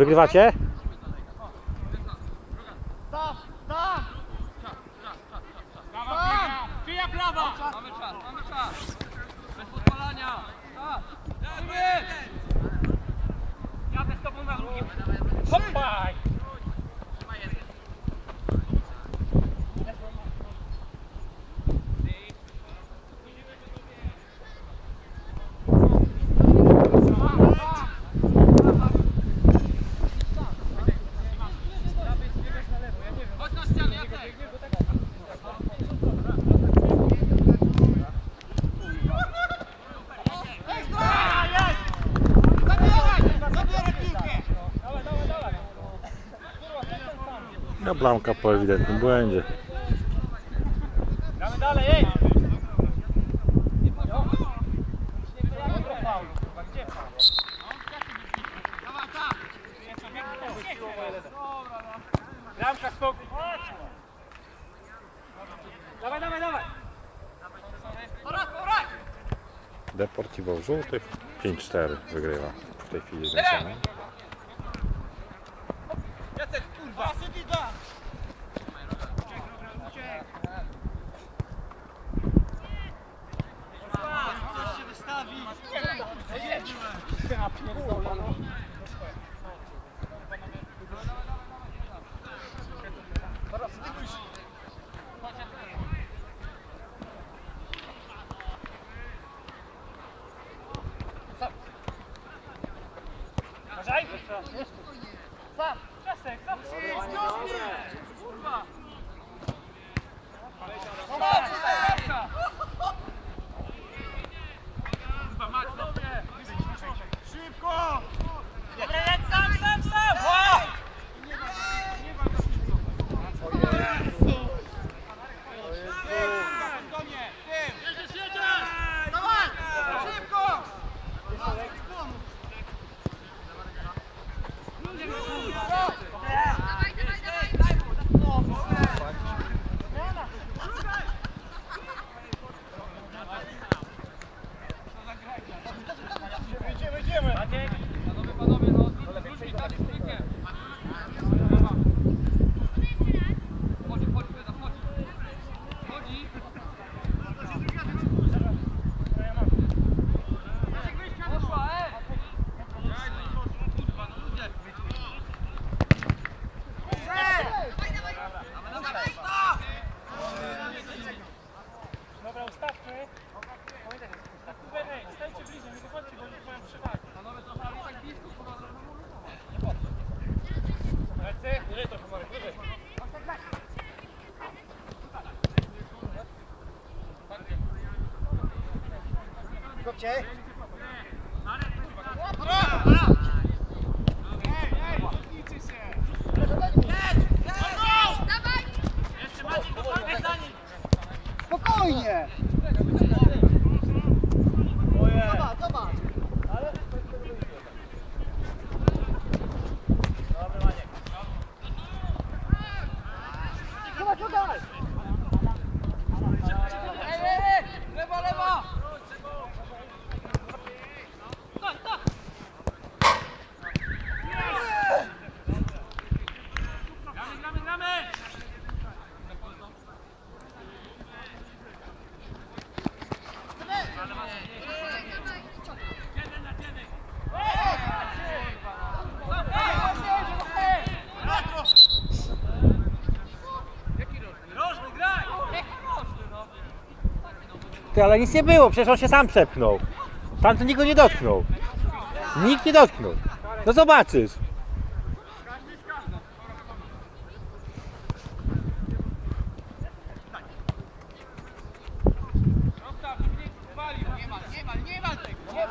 Wygrywacie? Bye. Ta bramka po ewidentnym błędzie. Gramy dalej, ej! Bramka skok! Dawaj, dawaj, dawaj! Deportivo żółtych 5-4 wygrywa w tej chwili zmęczony. Ja pierdolę, no. Teraz stykuj się. Uważaj! Jeszcze raz, jeszcze. Szybciej. Spokojnie! Zobacz, zobacz! ty, ale nic nie było, przecież on się sam przepchnął. Tam to nikt nie dotknął. Nikt nie dotknął. No zobaczysz.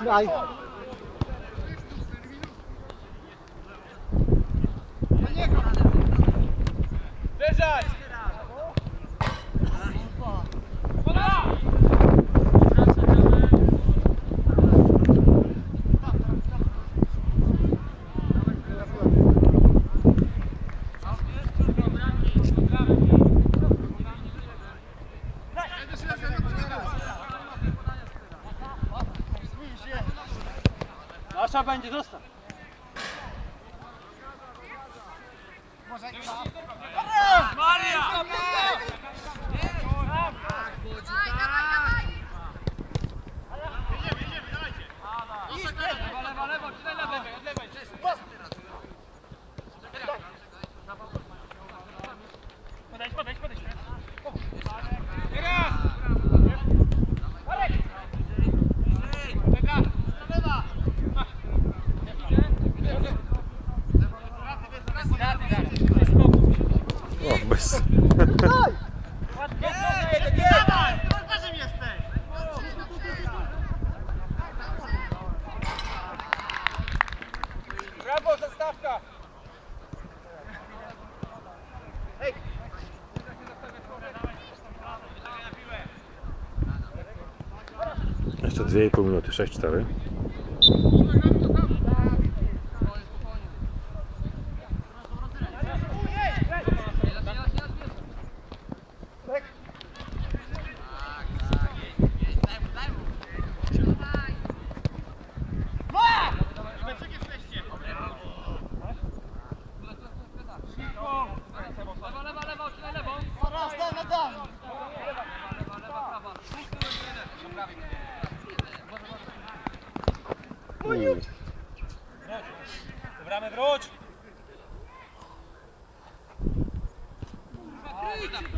Daj. Sasza będzie, zostaw. stawka! Hej! Jeszcze 2,5 minuty, 6-4. Vamos,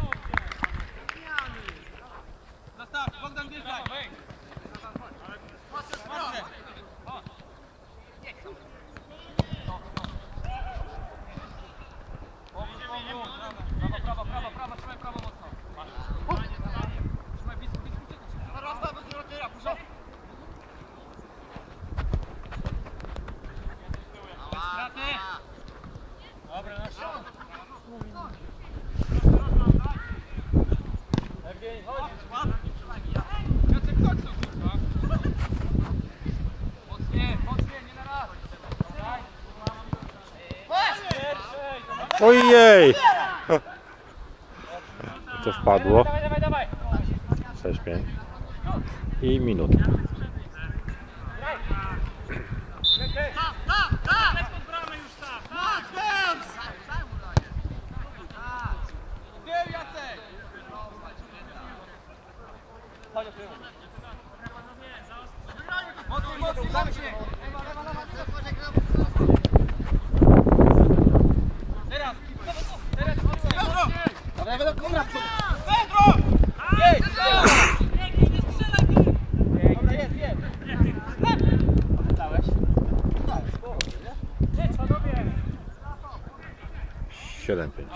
vamos. Ojej! To wpadło. 6-5. I minuta. Mocniej, mocniej, mocniej! Lewa, lewa, lewa, lewa. 7 pięć.